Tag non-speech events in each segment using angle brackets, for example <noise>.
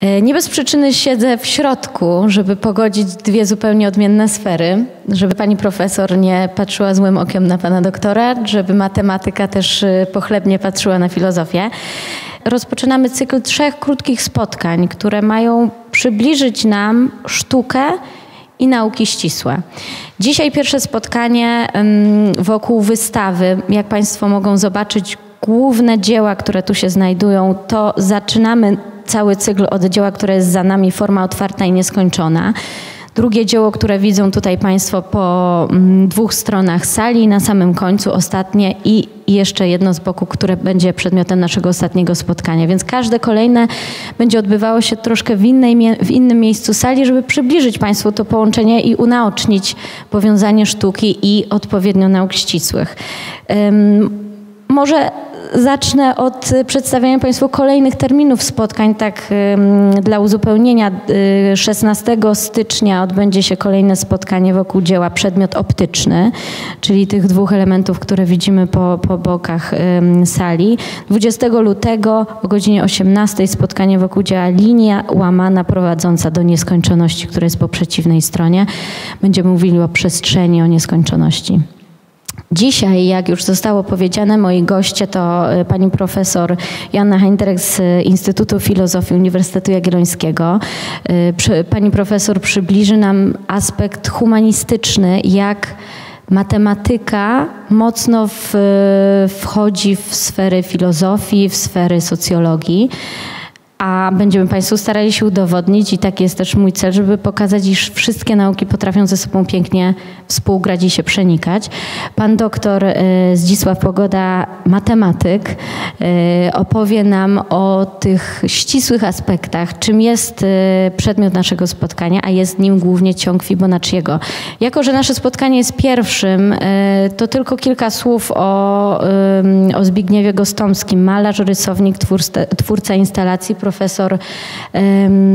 E, nie bez przyczyny siedzę w środku, żeby pogodzić dwie zupełnie odmienne sfery, żeby pani profesor nie patrzyła złym okiem na pana doktora, żeby matematyka też e, pochlebnie patrzyła na filozofię. Rozpoczynamy cykl trzech krótkich spotkań, które mają przybliżyć nam sztukę i nauki ścisłe. Dzisiaj pierwsze spotkanie wokół wystawy. Jak Państwo mogą zobaczyć, główne dzieła, które tu się znajdują, to zaczynamy cały cykl od dzieła, które jest za nami, forma otwarta i nieskończona. Drugie dzieło, które widzą tutaj Państwo po mm, dwóch stronach sali, na samym końcu ostatnie i jeszcze jedno z boku, które będzie przedmiotem naszego ostatniego spotkania. Więc każde kolejne będzie odbywało się troszkę w, innej, w innym miejscu sali, żeby przybliżyć Państwu to połączenie i unaocznić powiązanie sztuki i odpowiednio nauk ścisłych. Um, może zacznę od przedstawiania Państwu kolejnych terminów spotkań, tak dla uzupełnienia. 16 y, stycznia odbędzie się kolejne spotkanie wokół dzieła Przedmiot optyczny, czyli tych dwóch elementów, które widzimy po, po bokach sali. 20 lutego o godzinie 18 spotkanie wokół dzieła Linia łamana prowadząca do nieskończoności, które jest po przeciwnej stronie. Będziemy mówili o przestrzeni, o nieskończoności. Dzisiaj, jak już zostało powiedziane, moi goście to y, pani profesor Joanna Heinterek z Instytutu Filozofii Uniwersytetu Jagiellońskiego. Y, pani profesor przybliży nam aspekt humanistyczny, jak matematyka mocno w, wchodzi w sfery filozofii, w sfery socjologii a będziemy Państwu starali się udowodnić i taki jest też mój cel, żeby pokazać, iż wszystkie nauki potrafią ze sobą pięknie współgrać i się przenikać. Pan doktor e, Zdzisław Pogoda, matematyk, e, opowie nam o tych ścisłych aspektach, czym jest e, przedmiot naszego spotkania, a jest nim głównie ciąg Fibonacciego. Jako, że nasze spotkanie jest pierwszym, to tylko kilka słów o, o Zbigniewie Gostomskim, malarz, rysownik, twórca instalacji, profesor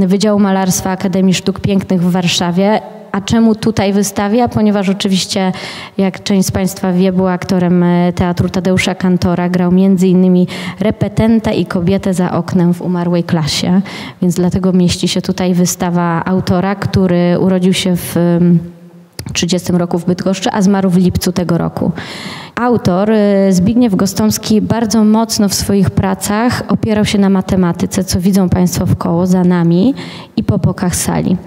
Wydziału Malarstwa Akademii Sztuk Pięknych w Warszawie. A czemu tutaj wystawia? Ponieważ oczywiście, jak część z Państwa wie, był aktorem e, teatru Tadeusza Kantora, grał innymi repetenta i kobietę za oknem w umarłej klasie, więc dlatego mieści się tutaj wystawa autora, który urodził się w 30 roku w Bydgoszczy, a zmarł w lipcu tego roku. Autor y, Zbigniew Gostomski bardzo mocno w swoich pracach opierał się na matematyce, co widzą Państwo w koło za nami i po bokach sali.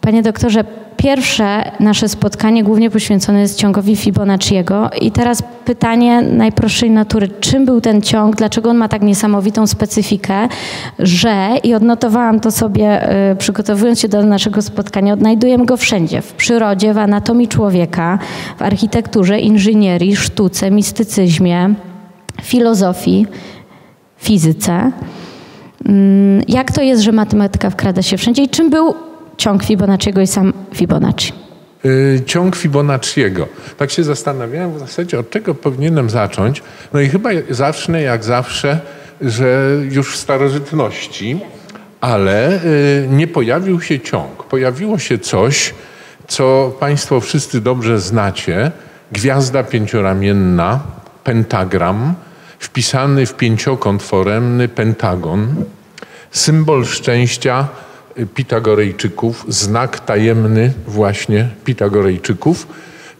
Panie doktorze, Pierwsze nasze spotkanie głównie poświęcone jest ciągowi Fibonacciego i teraz pytanie najprostszej natury. Czym był ten ciąg? Dlaczego on ma tak niesamowitą specyfikę, że, i odnotowałam to sobie y, przygotowując się do naszego spotkania, odnajdujemy go wszędzie. W przyrodzie, w anatomii człowieka, w architekturze, inżynierii, sztuce, mistycyzmie, filozofii, fizyce. Mm, jak to jest, że matematyka wkrada się wszędzie i czym był ciąg Fibonacciego i sam Fibonacci? Yy, ciąg Fibonacciego. Tak się zastanawiałem w zasadzie, od czego powinienem zacząć. No i chyba zacznę jak zawsze, że już w starożytności, ale yy, nie pojawił się ciąg. Pojawiło się coś, co Państwo wszyscy dobrze znacie. Gwiazda pięcioramienna, pentagram, wpisany w pięciokąt foremny pentagon, symbol szczęścia, Pitagorejczyków, znak tajemny właśnie Pitagorejczyków,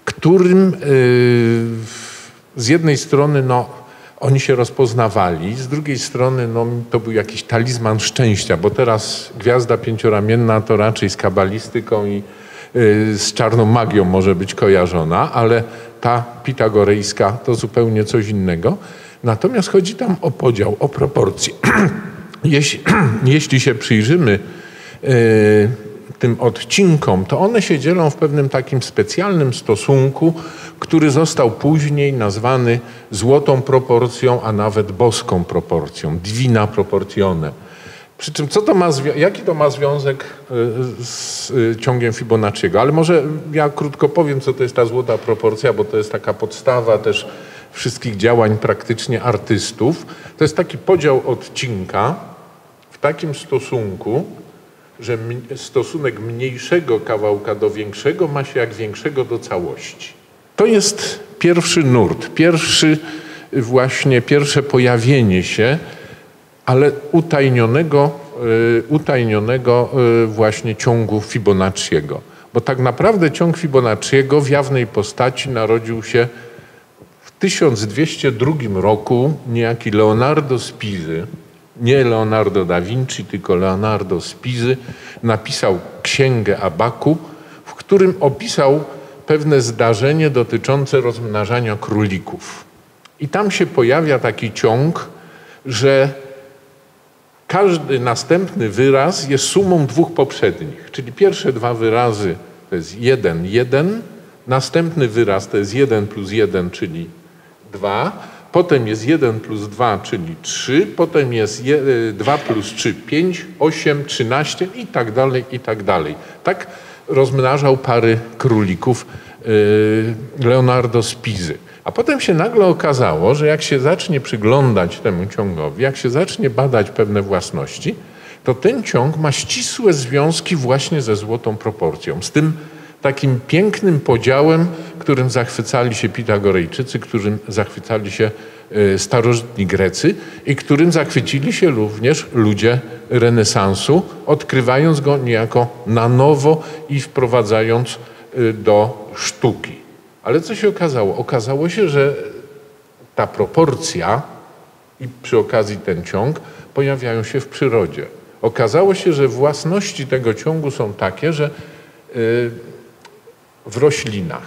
którym y, z jednej strony no, oni się rozpoznawali, z drugiej strony no, to był jakiś talizman szczęścia, bo teraz gwiazda pięcioramienna to raczej z kabalistyką i y, z czarną magią może być kojarzona, ale ta pitagorejska to zupełnie coś innego. Natomiast chodzi tam o podział, o proporcje. <clears throat> jeśli, <clears throat> jeśli się przyjrzymy tym odcinkom, to one się dzielą w pewnym takim specjalnym stosunku, który został później nazwany złotą proporcją, a nawet boską proporcją, divina proportione. Przy czym co to ma, jaki to ma związek y, z y, ciągiem Fibonacciego? Ale może ja krótko powiem, co to jest ta złota proporcja, bo to jest taka podstawa też wszystkich działań praktycznie artystów. To jest taki podział odcinka w takim stosunku, że stosunek mniejszego kawałka do większego ma się jak większego do całości. To jest pierwszy nurt, pierwszy właśnie pierwsze pojawienie się, ale utajnionego utajnionego właśnie ciągu Fibonacciego. Bo tak naprawdę ciąg Fibonacciego w jawnej postaci narodził się w 1202 roku niejaki Leonardo Spizy, nie Leonardo da Vinci, tylko Leonardo Spizy, napisał księgę Abaku, w którym opisał pewne zdarzenie dotyczące rozmnażania królików. I tam się pojawia taki ciąg, że każdy następny wyraz jest sumą dwóch poprzednich, czyli pierwsze dwa wyrazy to jest 1, 1, następny wyraz to jest 1 plus 1, czyli 2, potem jest 1 plus 2, czyli 3, potem jest 2 plus 3, 5, 8, 13 i tak dalej, i tak dalej. Tak rozmnażał pary królików y, Leonardo Spizy. A potem się nagle okazało, że jak się zacznie przyglądać temu ciągowi, jak się zacznie badać pewne własności, to ten ciąg ma ścisłe związki właśnie ze złotą proporcją, z tym takim pięknym podziałem, którym zachwycali się Pitagorejczycy, którym zachwycali się e, starożytni Grecy i którym zachwycili się również ludzie renesansu, odkrywając go niejako na nowo i wprowadzając e, do sztuki. Ale co się okazało? Okazało się, że ta proporcja i przy okazji ten ciąg pojawiają się w przyrodzie. Okazało się, że własności tego ciągu są takie, że y, w roślinach,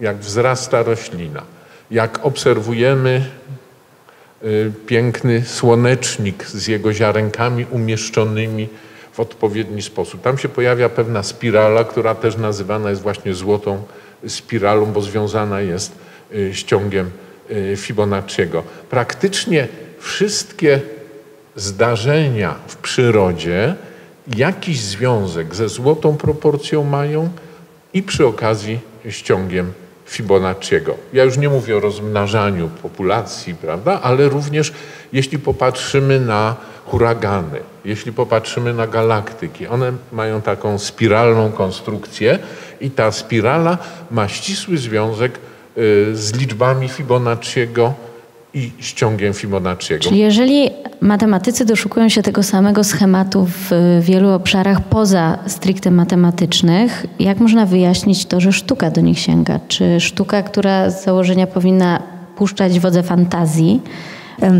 jak wzrasta roślina, jak obserwujemy y, piękny słonecznik z jego ziarenkami umieszczonymi w odpowiedni sposób. Tam się pojawia pewna spirala, która też nazywana jest właśnie złotą spiralą, bo związana jest y, z ciągiem y, Fibonacciego. Praktycznie wszystkie zdarzenia w przyrodzie jakiś związek ze złotą proporcją mają i przy okazji z ciągiem Fibonacciego. Ja już nie mówię o rozmnażaniu populacji, prawda, ale również jeśli popatrzymy na huragany, jeśli popatrzymy na galaktyki, one mają taką spiralną konstrukcję i ta spirala ma ścisły związek y, z liczbami Fibonacciego i ściągiem Fibonacciego. Czyli jeżeli matematycy doszukują się tego samego schematu w wielu obszarach poza stricte matematycznych, jak można wyjaśnić to, że sztuka do nich sięga? Czy sztuka, która z założenia powinna puszczać wodze fantazji,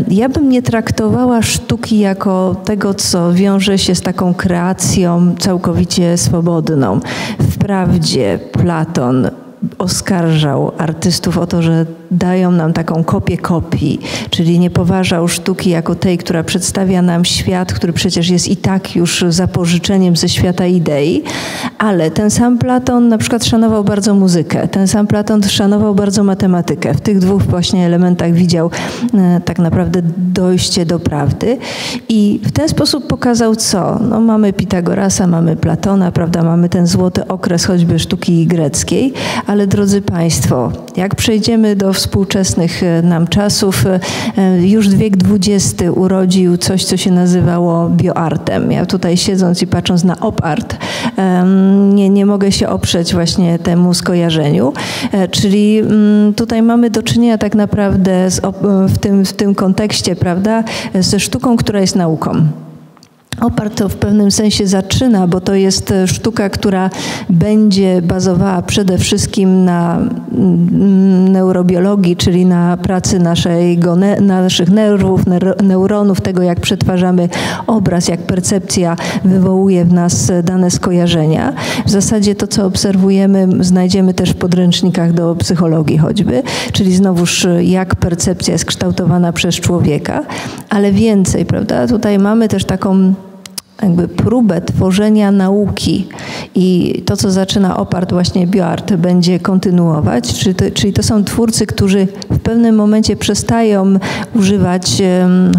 ja bym nie traktowała sztuki jako tego, co wiąże się z taką kreacją całkowicie swobodną. Wprawdzie Platon oskarżał artystów o to, że dają nam taką kopię kopii, czyli nie poważał sztuki jako tej, która przedstawia nam świat, który przecież jest i tak już zapożyczeniem ze świata idei, ale ten sam Platon na przykład szanował bardzo muzykę, ten sam Platon szanował bardzo matematykę. W tych dwóch właśnie elementach widział e, tak naprawdę dojście do prawdy i w ten sposób pokazał co? No mamy Pitagorasa, mamy Platona, prawda, mamy ten złoty okres choćby sztuki greckiej, ale drodzy Państwo, jak przejdziemy do współczesnych e, nam czasów, e, już wiek XX urodził coś, co się nazywało bioartem. Ja tutaj siedząc i patrząc na opart, nie, nie mogę się oprzeć właśnie temu skojarzeniu. E, czyli mm, tutaj mamy do czynienia tak naprawdę w tym, w tym kontekście, prawda, ze sztuką, która jest nauką. Opart to w pewnym sensie zaczyna, bo to jest e, sztuka, która będzie bazowała przede wszystkim na mm, neurobiologii, czyli na pracy naszego, naszych nerwów, neuronów, tego jak przetwarzamy obraz, jak percepcja wywołuje w nas dane skojarzenia. W zasadzie to, co obserwujemy, znajdziemy też w podręcznikach do psychologii choćby, czyli znowuż jak percepcja jest kształtowana przez człowieka, ale więcej, prawda? Tutaj mamy też taką jakby próbę tworzenia nauki i to, co zaczyna opart właśnie BioArt, będzie kontynuować, czyli to, czyli to są twórcy, którzy w pewnym momencie przestają używać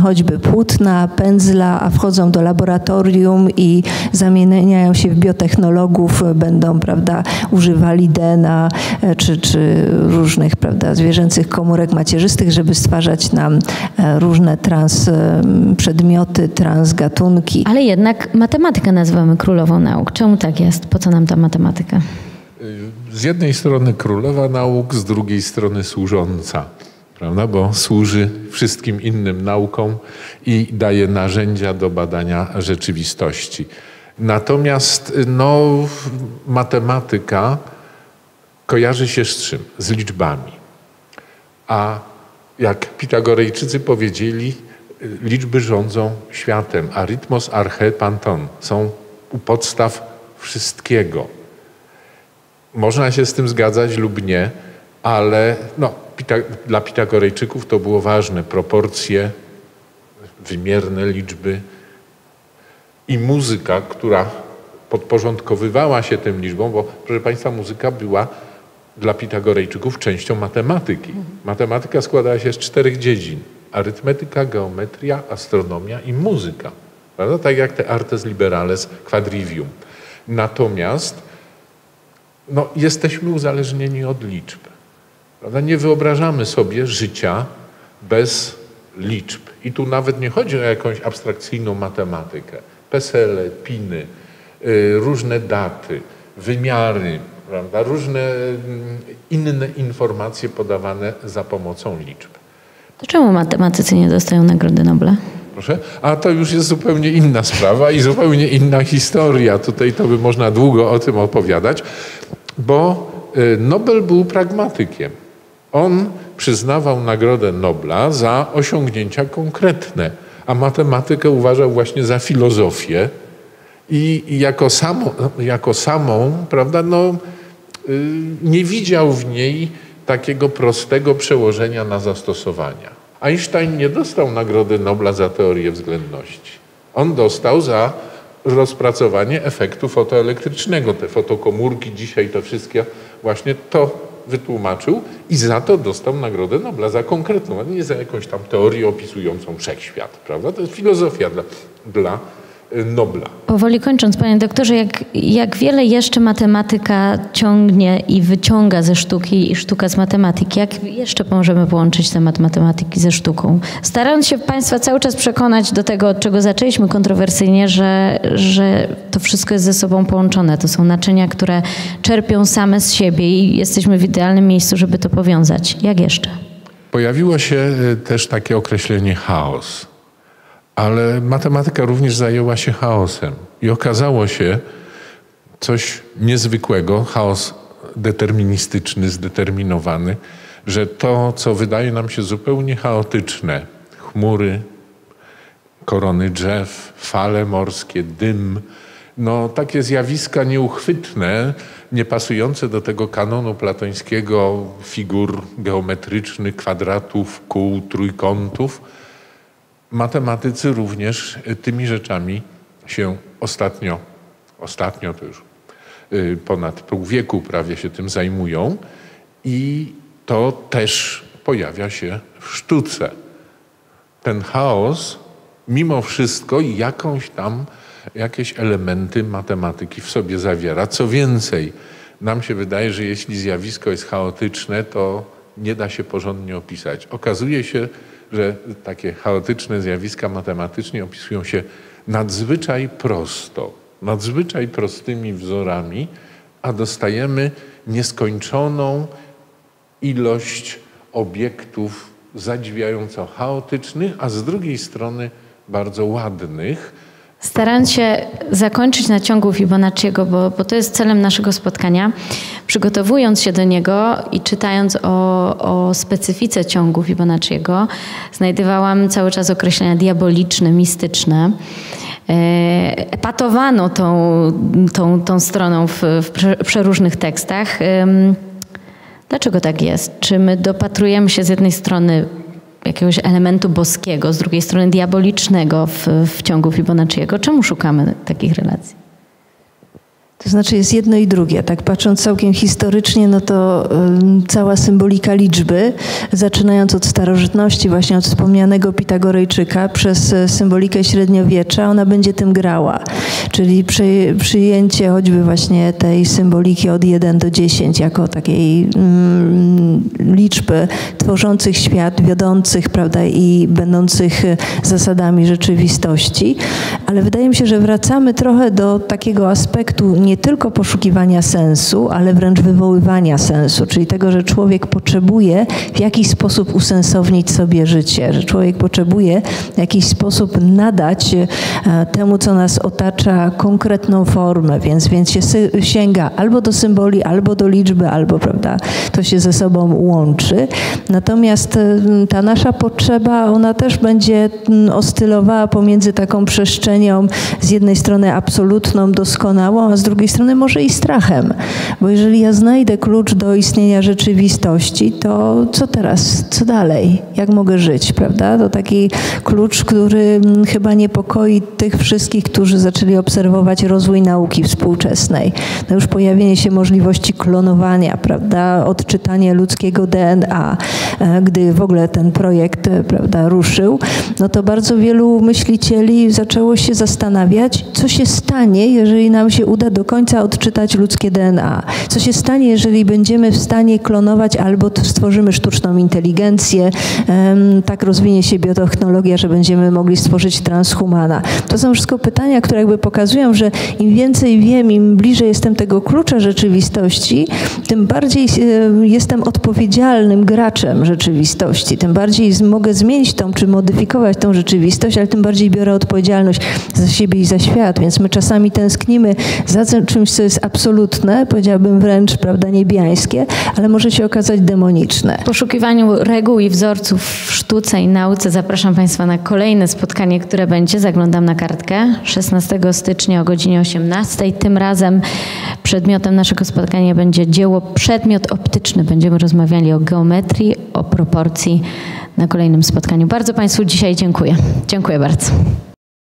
choćby płótna, pędzla, a wchodzą do laboratorium i zamieniają się w biotechnologów, będą, prawda, używali DNA e, czy, czy różnych, prawda, zwierzęcych komórek macierzystych, żeby stwarzać nam e, różne trans przedmioty, transgatunki. Ale jednak jednak matematykę nazywamy królową nauk. Czemu tak jest? Po co nam ta matematyka? Z jednej strony królowa nauk, z drugiej strony służąca. prawda? bo służy wszystkim innym naukom i daje narzędzia do badania rzeczywistości. Natomiast no, matematyka kojarzy się z czym? Z liczbami. A jak Pitagorejczycy powiedzieli, liczby rządzą światem. Arytmos, arche, panton są u podstaw wszystkiego. Można się z tym zgadzać lub nie, ale no, dla Pitagorejczyków to było ważne. Proporcje, wymierne liczby i muzyka, która podporządkowywała się tym liczbom, bo proszę Państwa, muzyka była dla Pitagorejczyków częścią matematyki. Matematyka składała się z czterech dziedzin. Arytmetyka, geometria, astronomia i muzyka. Prawda? Tak jak te artes liberales quadrivium. Natomiast no, jesteśmy uzależnieni od liczb. Prawda? Nie wyobrażamy sobie życia bez liczb. I tu nawet nie chodzi o jakąś abstrakcyjną matematykę. PESEL, PINy, y, różne daty, wymiary, prawda? różne mm, inne informacje podawane za pomocą liczb. To czemu matematycy nie dostają Nagrody Nobla? Proszę? A to już jest zupełnie inna sprawa i zupełnie inna historia. Tutaj to by można długo o tym opowiadać, bo y, Nobel był pragmatykiem. On przyznawał Nagrodę Nobla za osiągnięcia konkretne, a matematykę uważał właśnie za filozofię i jako samą, jako samą prawda, no, y, nie widział w niej takiego prostego przełożenia na zastosowania. Einstein nie dostał Nagrody Nobla za teorię względności. On dostał za rozpracowanie efektu fotoelektrycznego. Te fotokomórki dzisiaj, to wszystkie, właśnie to wytłumaczył i za to dostał Nagrodę Nobla, za konkretną, a nie za jakąś tam teorię opisującą wszechświat, prawda? To jest filozofia dla, dla Nobla. Powoli kończąc, panie doktorze, jak, jak wiele jeszcze matematyka ciągnie i wyciąga ze sztuki i sztuka z matematyki? Jak jeszcze możemy połączyć temat matematyki ze sztuką? Starając się państwa cały czas przekonać do tego, od czego zaczęliśmy kontrowersyjnie, że, że to wszystko jest ze sobą połączone. To są naczynia, które czerpią same z siebie i jesteśmy w idealnym miejscu, żeby to powiązać. Jak jeszcze? Pojawiło się e, też takie określenie chaos ale matematyka również zajęła się chaosem. I okazało się coś niezwykłego, chaos deterministyczny, zdeterminowany, że to, co wydaje nam się zupełnie chaotyczne, chmury, korony drzew, fale morskie, dym, no takie zjawiska nieuchwytne, niepasujące do tego kanonu platońskiego figur geometrycznych, kwadratów, kół, trójkątów, matematycy również y, tymi rzeczami się ostatnio, ostatnio to już y, ponad pół wieku prawie się tym zajmują i to też pojawia się w sztuce. Ten chaos mimo wszystko jakąś tam, jakieś elementy matematyki w sobie zawiera. Co więcej, nam się wydaje, że jeśli zjawisko jest chaotyczne, to nie da się porządnie opisać. Okazuje się, że takie chaotyczne zjawiska matematycznie opisują się nadzwyczaj prosto, nadzwyczaj prostymi wzorami, a dostajemy nieskończoną ilość obiektów zadziwiająco chaotycznych, a z drugiej strony bardzo ładnych, Starając się zakończyć na ciągu Fibonacciego, bo, bo to jest celem naszego spotkania, przygotowując się do niego i czytając o, o specyfice ciągu Fibonacciego, znajdowałam cały czas określenia diaboliczne, mistyczne. E, epatowano tą, tą, tą stroną w, w przeróżnych tekstach. Dlaczego tak jest? Czy my dopatrujemy się z jednej strony jakiegoś elementu boskiego, z drugiej strony diabolicznego w, w ciągu Fibonacciego. Czemu szukamy takich relacji? To znaczy jest jedno i drugie. Tak patrząc całkiem historycznie, no to cała symbolika liczby, zaczynając od starożytności, właśnie od wspomnianego Pitagorejczyka, przez e, symbolikę średniowiecza, ona będzie tym grała. Czyli przy, przyjęcie choćby właśnie tej symboliki od 1 do 10 jako takiej liczby tworzących świat, wiodących, prawda, i będących e, zasadami rzeczywistości. Ale wydaje mi się, że wracamy trochę do takiego aspektu nie nie tylko poszukiwania sensu, ale wręcz wywoływania sensu, czyli tego, że człowiek potrzebuje w jakiś sposób usensownić sobie życie, że człowiek potrzebuje w jakiś sposób nadać e, temu, co nas otacza, konkretną formę, więc, więc się sięga albo do symboli, albo do liczby, albo prawda, to się ze sobą łączy. Natomiast e, ta nasza potrzeba, ona też będzie oscylowała pomiędzy taką przestrzenią z jednej strony absolutną, doskonałą, a z drugiej strony może i strachem. Bo jeżeli ja znajdę klucz do istnienia rzeczywistości, to co teraz, co dalej? Jak mogę żyć, prawda? To taki klucz, który chyba niepokoi tych wszystkich, którzy zaczęli obserwować rozwój nauki współczesnej. No już pojawienie się możliwości klonowania, prawda? Odczytanie ludzkiego DNA, e, gdy w ogóle ten projekt, e, prawda, ruszył, no to bardzo wielu myślicieli zaczęło się zastanawiać, co się stanie, jeżeli nam się uda do końca odczytać ludzkie DNA. Co się stanie, jeżeli będziemy w stanie klonować albo stworzymy sztuczną inteligencję, tak rozwinie się biotechnologia, że będziemy mogli stworzyć transhumana. To są wszystko pytania, które jakby pokazują, że im więcej wiem, im bliżej jestem tego klucza rzeczywistości, tym bardziej jestem odpowiedzialnym graczem rzeczywistości, tym bardziej mogę zmienić tą, czy modyfikować tą rzeczywistość, ale tym bardziej biorę odpowiedzialność za siebie i za świat, więc my czasami tęsknimy za czymś, co jest absolutne, powiedziałabym wręcz, prawda, niebiańskie, ale może się okazać demoniczne. W poszukiwaniu reguł i wzorców w sztuce i nauce zapraszam Państwa na kolejne spotkanie, które będzie, zaglądam na kartkę, 16 stycznia o godzinie 18. Tym razem przedmiotem naszego spotkania będzie dzieło przedmiot optyczny. Będziemy rozmawiali o geometrii, o proporcji na kolejnym spotkaniu. Bardzo Państwu dzisiaj dziękuję. Dziękuję bardzo.